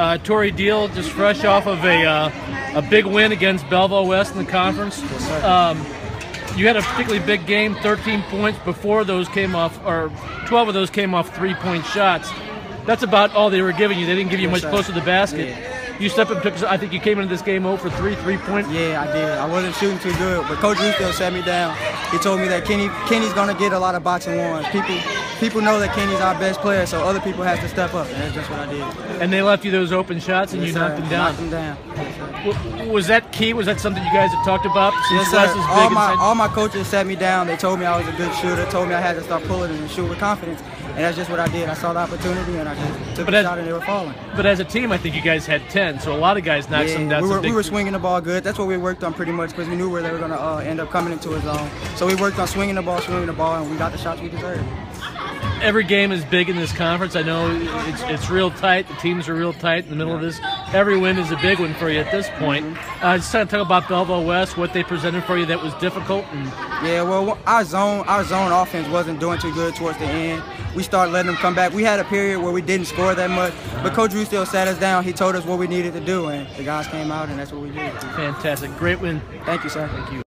Uh, Torrey Deal just fresh off of a uh, a big win against Belleville West in the conference. Um, you had a particularly big game, 13 points. Before those came off, or 12 of those came off three-point shots. That's about all they were giving you. They didn't give you much sir. close to the basket. You stepped up, and took. I think you came into this game 0 for three, three-point. Yeah, I did. I wasn't shooting too good, but Coach Rusdale sat me down. He told me that Kenny Kenny's gonna get a lot of box-and-ones. People people know that Kenny's our best player, so other people have to step up, and that's just what I did. And they left you those open shots, and Yes, you sir. knocked them down. Knocked them down. Sir. Was that key? Was that something you guys had talked about? Yes, sir. All my all my coaches sat me down. They told me I was a good shooter. Told me I had to start pulling and shoot with confidence, and that's just what I did. I saw the opportunity, and I just took But a as- shot, and they were falling. But as a team, I think you guys had 10, so a lot of guys knocked some Yeah, down. we were, we were swinging the ball good. That's what we worked on pretty much because we knew where they were going to uh, end up coming into a zone. So we worked on swinging the ball, swinging the ball, and we got the shots we deserved. Every game is big in this conference. I know it's, it's real tight. The teams are real tight in the middle of this. Every win is a big one for you at this point. Uh, just trying to talk about Belleville West, what they presented for you that was difficult. And Yeah, well, our zone, our zone offense wasn't doing too good towards the end. We started letting them come back. We had a period where we didn't score that much, but Coach Drew still sat us down. He told us what we needed to do, and the guys came out, and that's what we did. fantastic. Great win. Thank you, sir. Thank you.